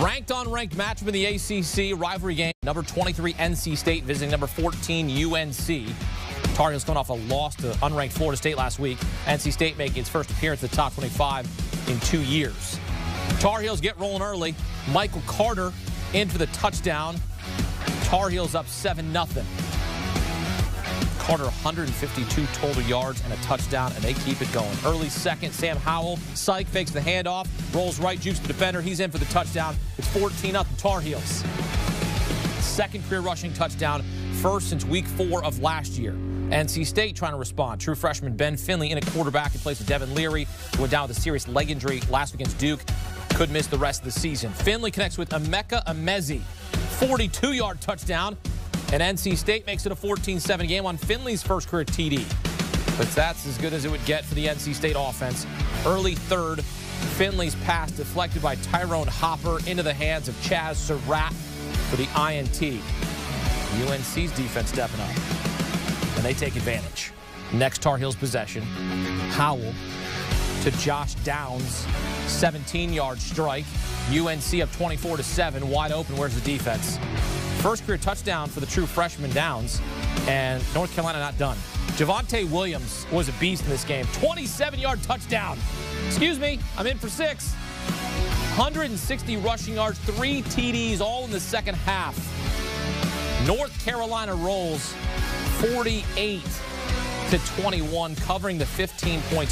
Ranked on ranked matchup in the ACC rivalry game. Number 23 NC State visiting number 14 UNC. Tar Heels coming off a loss to unranked Florida State last week. NC State making its first appearance in the top 25 in two years. Tar Heels get rolling early. Michael Carter in for the touchdown. Tar Heels up 7 0. Carter 152 total yards and a touchdown, and they keep it going. Early second, Sam Howell, psych, fakes the handoff, rolls right, jukes the defender. He's in for the touchdown. It's 14 0 Tar Heels. Second career rushing touchdown, first since week four of last year. NC State trying to respond. True freshman Ben Finley in a quarterback in place of Devin Leary, who went down with a serious leg injury last week against Duke. Could miss the rest of the season. Finley connects with Emeka Emezie. 42 yard touchdown. And NC State makes it a 14-7 game on Finley's first career TD. But that's as good as it would get for the NC State offense. Early third, Finley's pass deflected by Tyrone Hopper into the hands of Chaz Surratt for the INT. UNC's defense stepping up, and they take advantage. Next Tar Heels possession, Howell to Josh Downs, 17-yard strike. UNC up 24 to 7, wide open. Where's the defense? First career touchdown for the true freshman Downs, and North Carolina not done. Javonte Williams was a beast in this game. 27 yard touchdown. Excuse me, I'm in for six. 160 rushing yards, three TDs, all in the second half. North Carolina rolls 48 to 21, covering the 15 point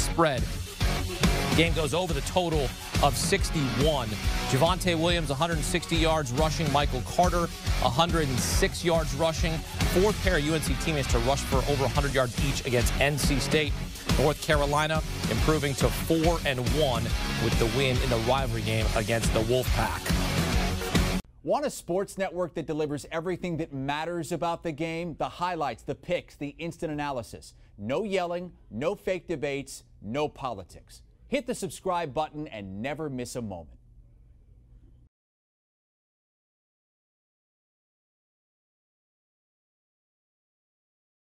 Game goes over the total of 61. Javonte Williams, 160 yards rushing. Michael Carter, 106 yards rushing. Fourth pair of UNC teammates to rush for over 100 yards each against NC State. North Carolina improving to 4 and 1 with the win in the rivalry game against the Wolfpack. Want a sports network that delivers everything that matters about the game? The highlights, the picks, the instant analysis. No yelling, no fake debates, no politics. Hit the subscribe button and never miss a moment.